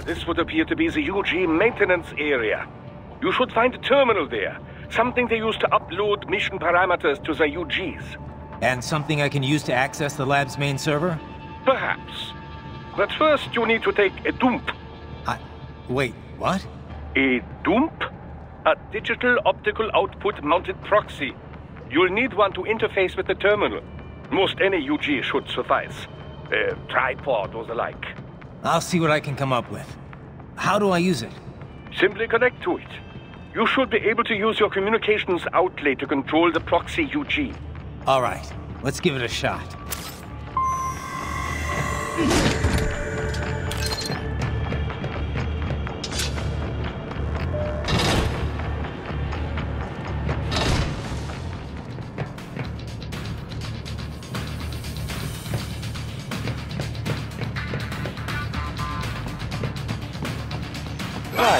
Ah, this would appear to be the UG maintenance area. You should find a terminal there. Something they use to upload mission parameters to the UGs. And something I can use to access the lab's main server? Perhaps. But first you need to take a dump. I... Wait, what? A dump? A digital optical output mounted proxy. You'll need one to interface with the terminal. Most any UG should suffice. A tripod or the like. I'll see what I can come up with. How do I use it? Simply connect to it. You should be able to use your communications outlet to control the proxy UG. All right, let's give it a shot.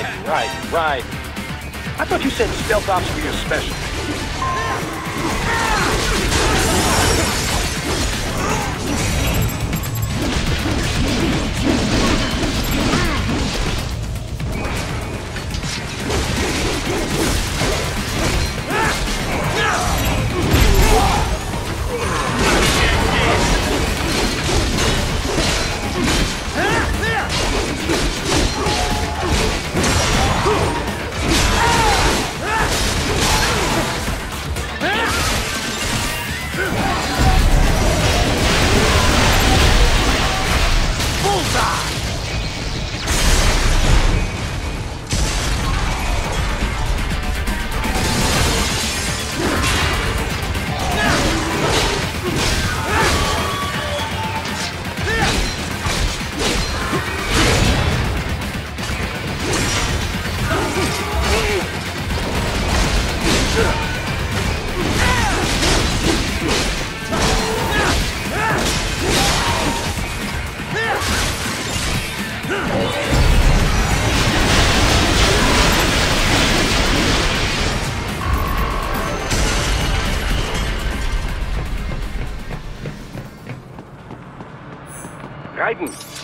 Right, right, right. I thought you said stealth ops were your specialty.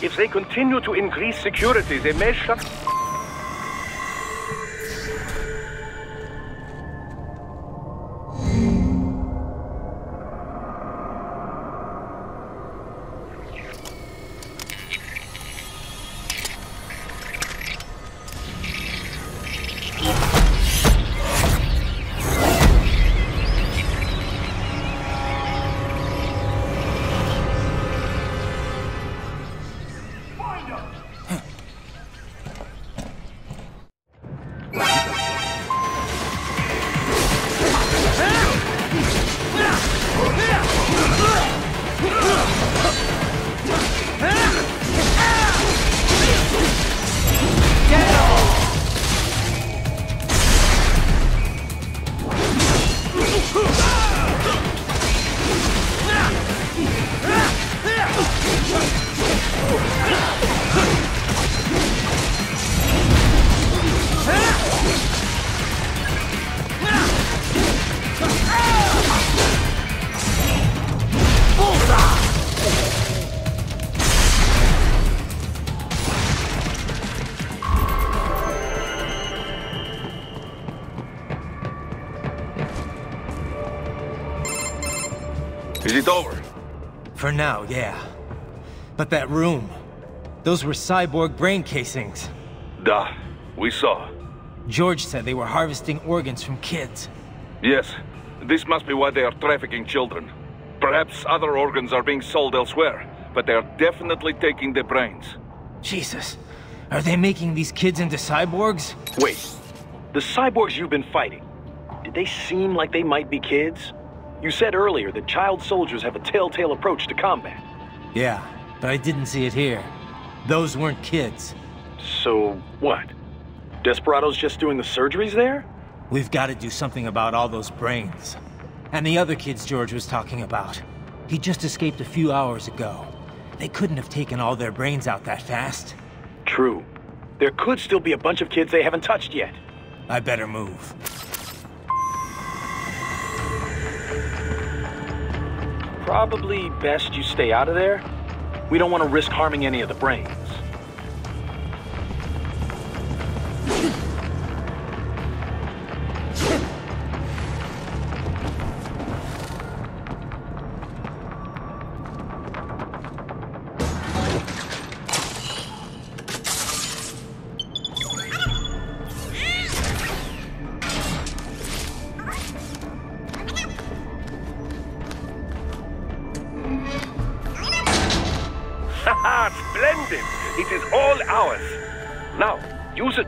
If they continue to increase security, they may shut... it over? For now, yeah. But that room... Those were cyborg brain casings. Duh. We saw. George said they were harvesting organs from kids. Yes. This must be why they are trafficking children. Perhaps other organs are being sold elsewhere, but they are definitely taking the brains. Jesus. Are they making these kids into cyborgs? Wait, the cyborgs you've been fighting, did they seem like they might be kids? You said earlier that child soldiers have a telltale approach to combat. Yeah, but I didn't see it here. Those weren't kids. So, what? Desperado's just doing the surgeries there? We've got to do something about all those brains. And the other kids George was talking about. He just escaped a few hours ago. They couldn't have taken all their brains out that fast. True. There could still be a bunch of kids they haven't touched yet. I better move. Probably best you stay out of there. We don't want to risk harming any of the brains.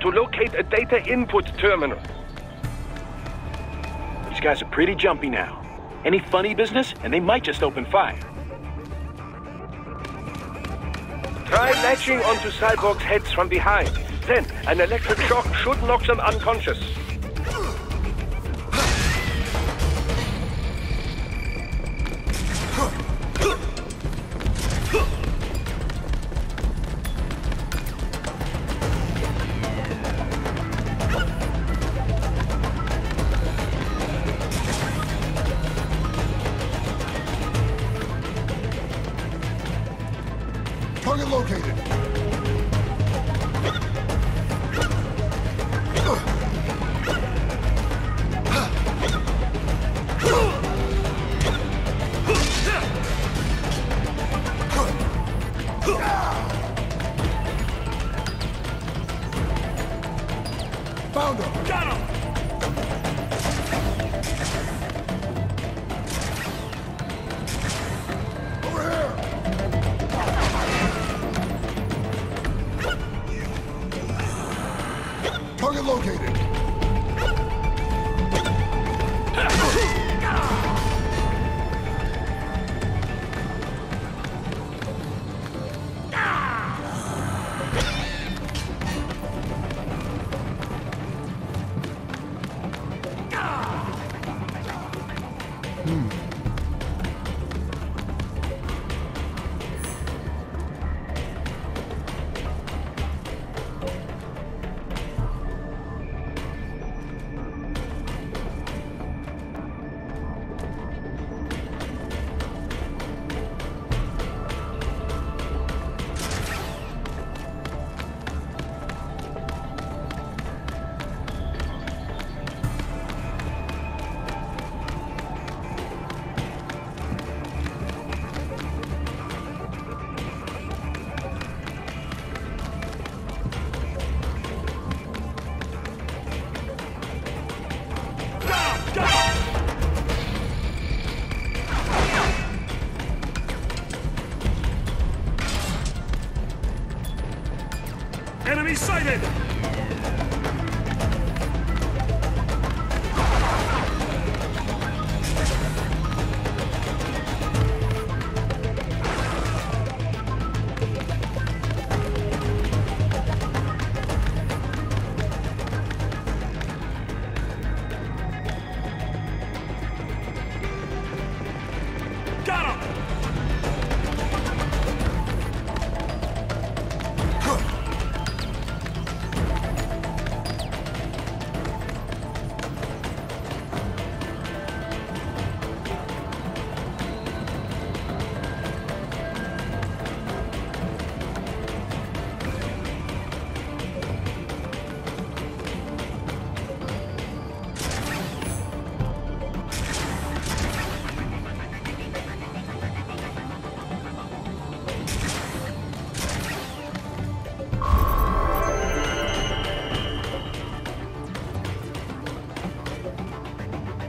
To locate a data input terminal. These guys are pretty jumpy now. Any funny business, and they might just open fire. Try latching onto Cyborg's heads from behind. Then, an electric shock should knock them unconscious.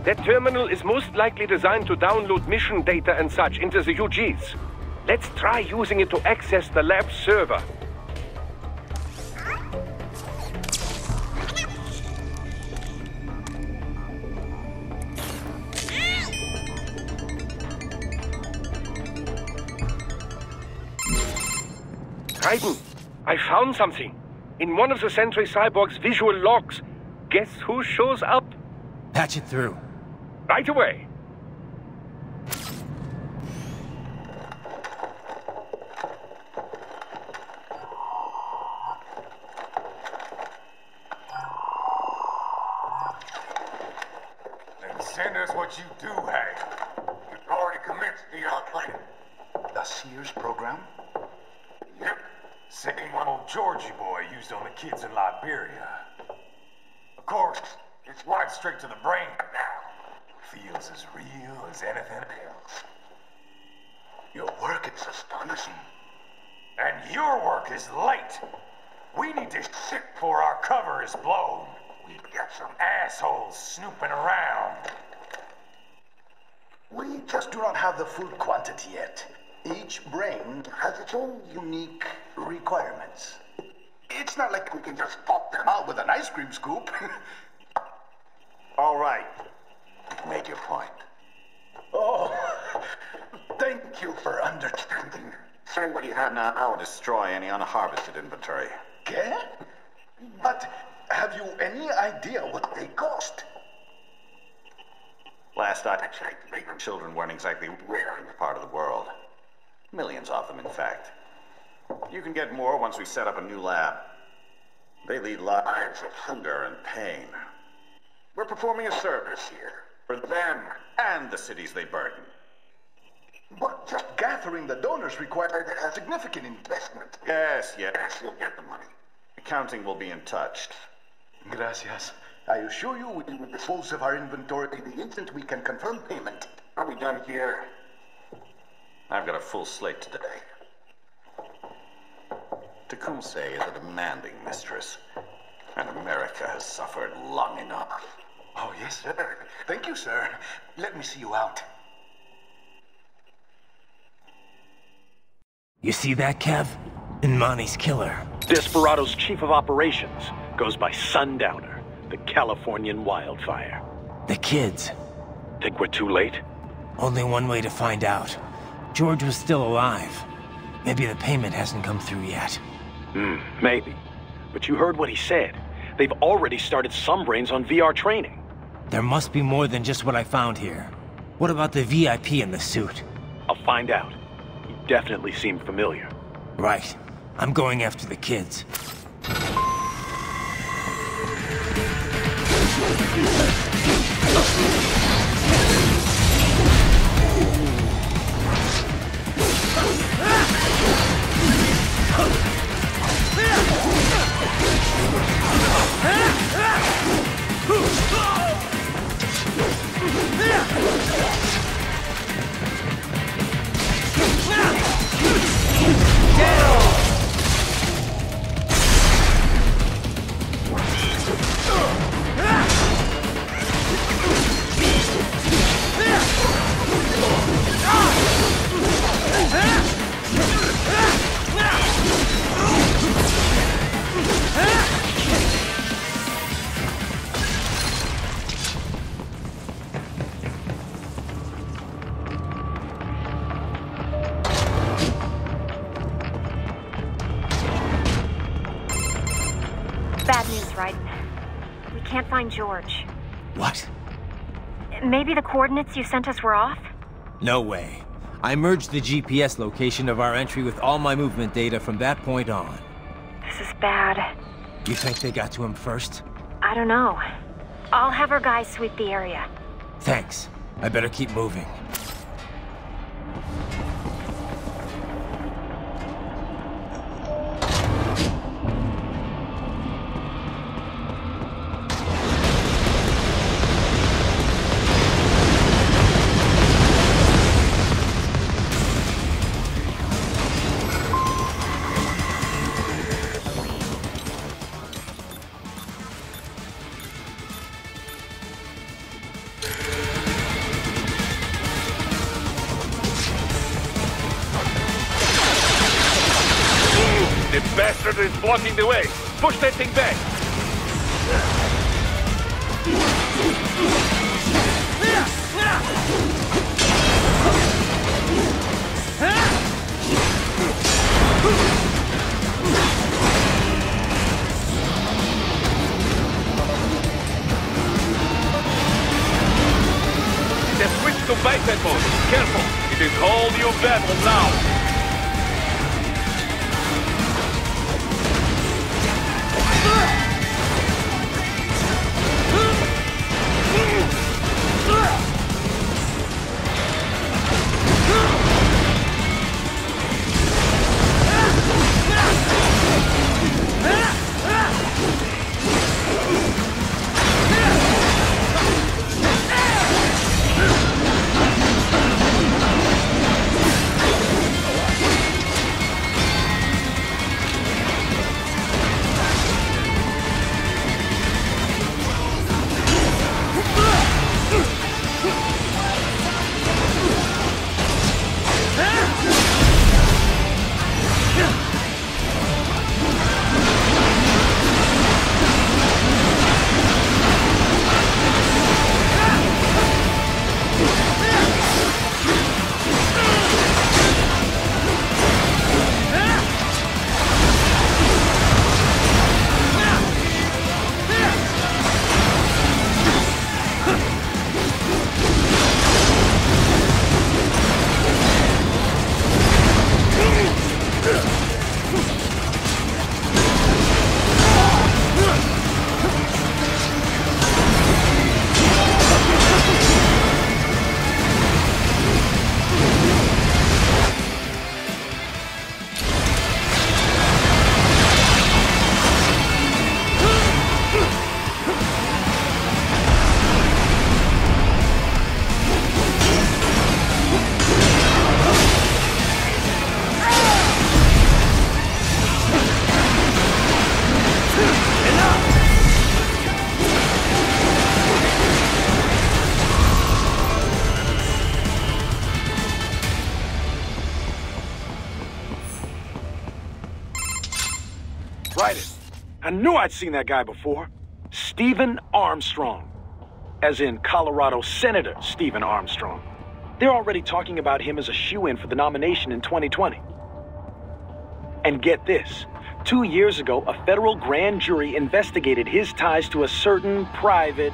That terminal is most likely designed to download mission data and such into the UGs. Let's try using it to access the lab server. Raiden, I found something. In one of the Sentry Cyborg's visual logs. Guess who shows up? Patch it through. Right away. Then send us what you do have. We've already commenced the outplay. The Sears program? Yep. Same one old Georgie boy used on the kids in Liberia. Of course, it's right straight to the brain now. Feels as real as anything else. Your work is astonishing. And your work is late. We need to shit before our cover is blown. We've got some assholes snooping around. We just do not have the full quantity yet. Each brain has its own unique requirements. It's not like we can just pop them out with an ice cream scoop. All right. You've made your point. Oh, thank you for understanding. Send what you have now. I'll destroy any unharvested inventory. Okay? But have you any idea what they cost? Last I checked, children weren't exactly rare in this part of the world. Millions of them, in fact. You can get more once we set up a new lab. They lead lives of hunger and pain. We're performing a service here. For them and the cities they burden. But just gathering the donors required a significant investment. Yes, yes, you'll get the money. Accounting will be in touch. Gracias. I assure you we will dispose of our inventory the instant we can confirm payment. Are we done here? I've got a full slate today. Tecumseh is a demanding mistress, and America has suffered long enough. Oh, yes, sir. Thank you, sir. Let me see you out. You see that, Kev? Imani's killer. Desperado's chief of operations goes by Sundowner, the Californian wildfire. The kids. Think we're too late? Only one way to find out. George was still alive. Maybe the payment hasn't come through yet. Hmm, maybe. But you heard what he said. They've already started some brains on VR training. There must be more than just what I found here. What about the VIP in the suit? I'll find out. He definitely seemed familiar. Right. I'm going after the kids. Can't find George. What? Maybe the coordinates you sent us were off? No way. I merged the GPS location of our entry with all my movement data from that point on. This is bad. You think they got to him first? I don't know. I'll have our guys sweep the area. Thanks. I better keep moving. The way. Push that thing back. They've switched to biped mode. Careful. It is whole new battle now. I knew I'd seen that guy before. Steven Armstrong. As in Colorado Senator Steven Armstrong. They're already talking about him as a shoe-in for the nomination in 2020. And get this. Two years ago, a federal grand jury investigated his ties to a certain private...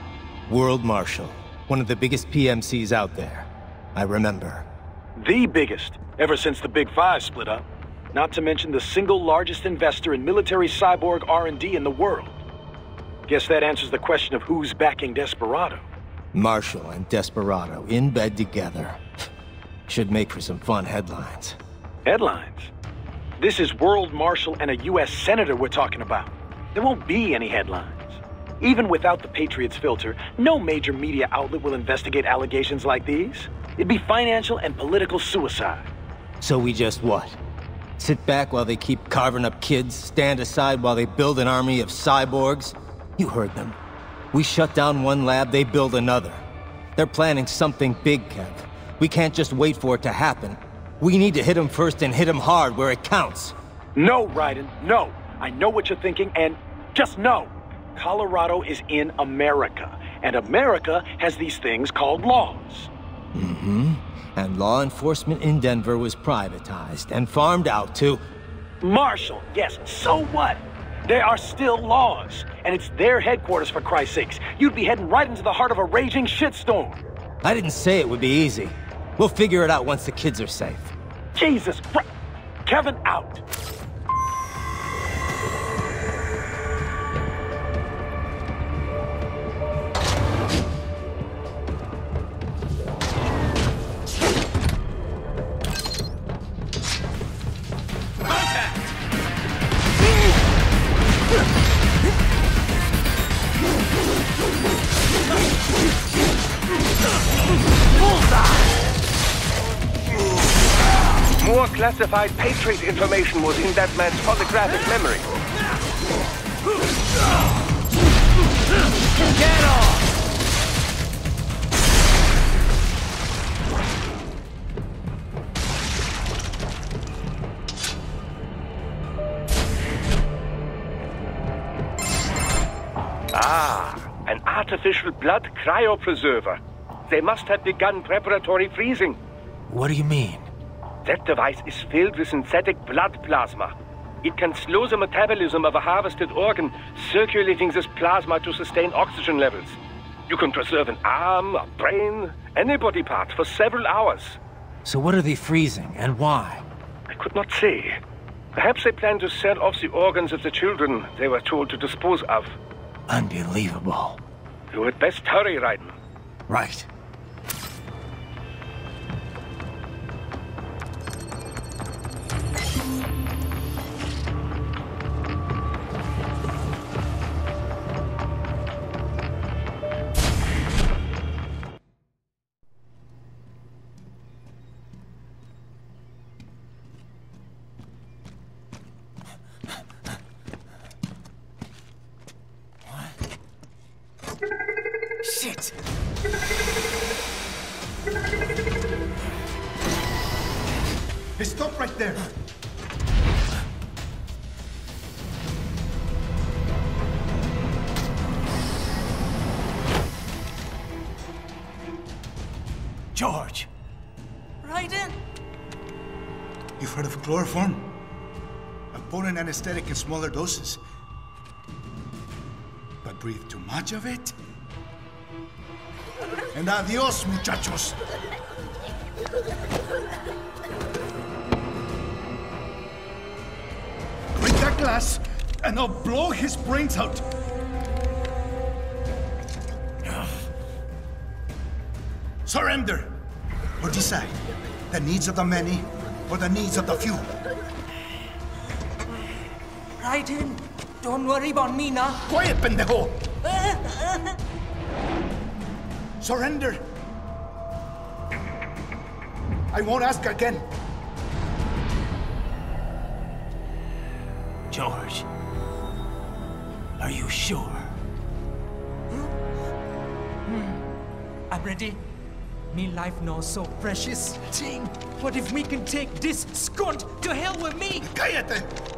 World Marshal. One of the biggest PMCs out there. I remember. The biggest, ever since the Big Five split up. Not to mention the single largest investor in military cyborg R&D in the world. Guess that answers the question of who's backing Desperado. Marshal and Desperado in bed together. Should make for some fun headlines. Headlines? This is World Marshal and a U.S. Senator we're talking about. There won't be any headlines. Even without the Patriots filter, no major media outlet will investigate allegations like these. It'd be financial and political suicide. So we just what? Sit back while they keep carving up kids, stand aside while they build an army of cyborgs? You heard them. We shut down one lab, they build another. They're planning something big, Kev. We can't just wait for it to happen. We need to hit them first and hit them hard where it counts. No, Raiden, no. I know what you're thinking, and just know. Colorado is in America, and America has these things called laws. Mm-hmm. And law enforcement in Denver was privatized and farmed out to... Marshal, yes, so what? There are still laws, and it's their headquarters for Christ's sakes. You'd be heading right into the heart of a raging shitstorm. I didn't say it would be easy. We'll figure it out once the kids are safe. Jesus Christ! Kevin out! Classified Patriot information was in that man's holographic memory. Get off! Ah, an artificial blood cryopreserver. They must have begun preparatory freezing. What do you mean? That device is filled with synthetic blood plasma. It can slow the metabolism of a harvested organ, circulating this plasma to sustain oxygen levels. You can preserve an arm, a brain, any body part for several hours. So what are they freezing, and why? I could not say. Perhaps they plan to sell off the organs of the children they were told to dispose of. Unbelievable. You had best hurry, Raiden. Right. Hey, stop right there. George! Raiden! You've heard of chloroform? A potent anesthetic in smaller doses. But breathe too much of it? And adios, muchachos. Glass, and I'll blow his brains out. Surrender, or decide the needs of the many or the needs of the few. Right in. Don't worry about me now. Quiet, pendejo! Surrender! I won't ask again. George. Are you sure? I'm ready. Me life now so precious. Ting, what if we can take this skunt to hell with me? Cállate!